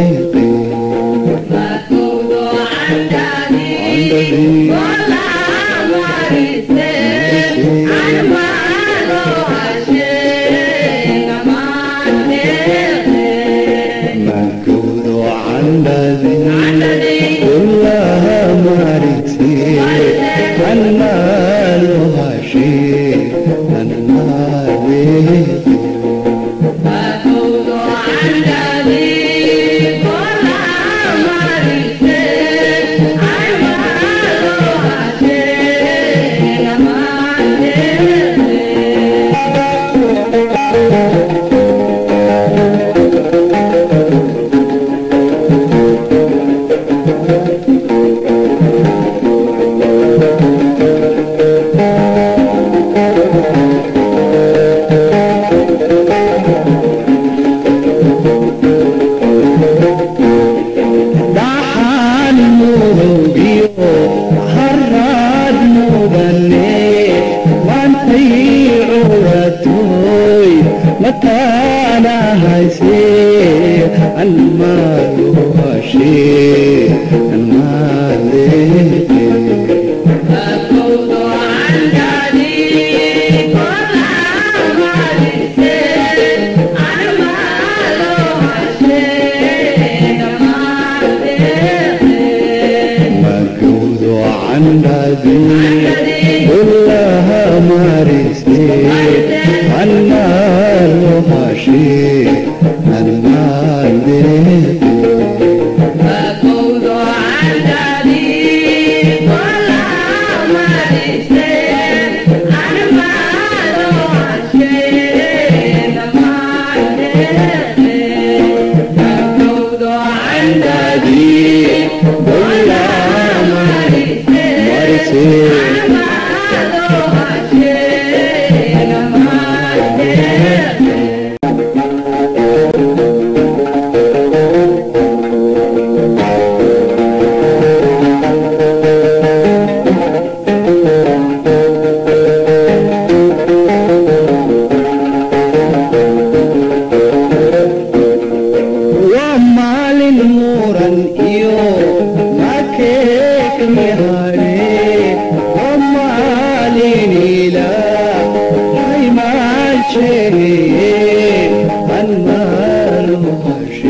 feeling Namami تعالى هسي المال هشيم moran iyo makeek mihare omalinila haymanchee anmar muhashe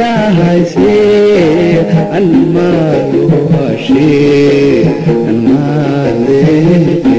على هسي المال هشي المال